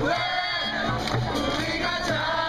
왜 우리가 잘